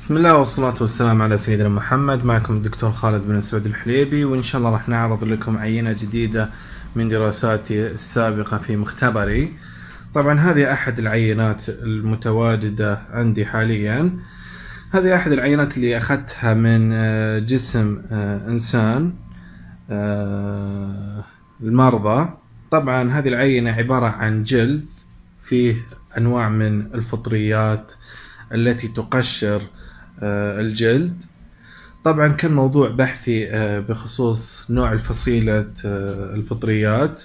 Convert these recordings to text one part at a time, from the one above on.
بسم الله والصلاة والسلام على سيدنا محمد. معكم الدكتور خالد بن سعود الحليبي وإن شاء الله راح نعرض لكم عينة جديدة من دراساتي السابقة في مختبري. طبعا هذه أحد العينات المتواجدة عندي حاليا. هذه أحد العينات اللي أخذتها من آه، جسم آه، إنسان آه، المرضى. طبعا هذه العينة عبارة عن جلد فيه أنواع من الفطريات التي تقشر آه، الجلد. طبعا كان موضوع بحثي آه، بخصوص نوع الفصيلة آه، الفطريات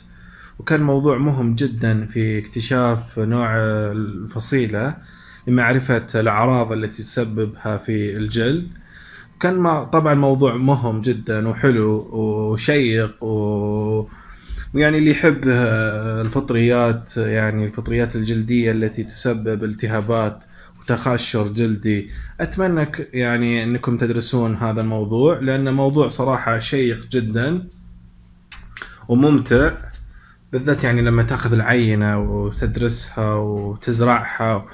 وكان موضوع مهم جدا في اكتشاف نوع الفصيلة لمعرفة الأعراض التي تسببها في الجلد. كان طبعا موضوع مهم جدا وحلو وشيق و... ويعني اللي يحب الفطريات يعني الفطريات الجلدية التي تسبب التهابات وتخشر جلدي. أتمنى ك- يعني أنكم تدرسون هذا الموضوع لأنه موضوع صراحة شيق جدا وممتع بالذات يعني لما تأخذ العينة وتدرسها وتزرعها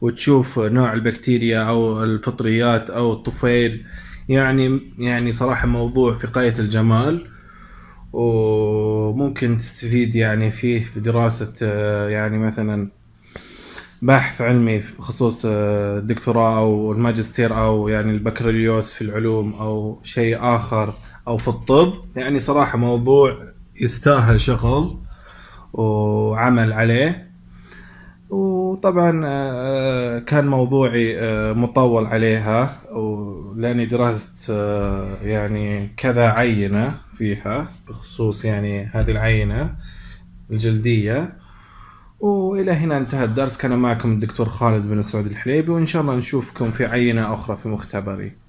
وتشوف نوع البكتيريا أو الفطريات أو الطفيل. يعني يعني صراحة موضوع في غاية الجمال وممكن تستفيد يعني فيه في دراسة آه، يعني مثلا بحث علمي بخصوص آه، الدكتوراه أو الماجستير أو يعني البكالوريوس في العلوم أو شيء آخر أو في الطب. يعني صراحة موضوع يستاهل شغل وعمل عليه. وطبعا آه، كان موضوعي آه، مطول عليها لاني درست يعني كذا عينة فيها بخصوص يعني هذه العينة الجلدية. وإلى هنا انتهى الدرس. كان معكم الدكتور خالد بن سعود الحليبي وإن شاء الله نشوفكم في عينة أخرى في مختبري.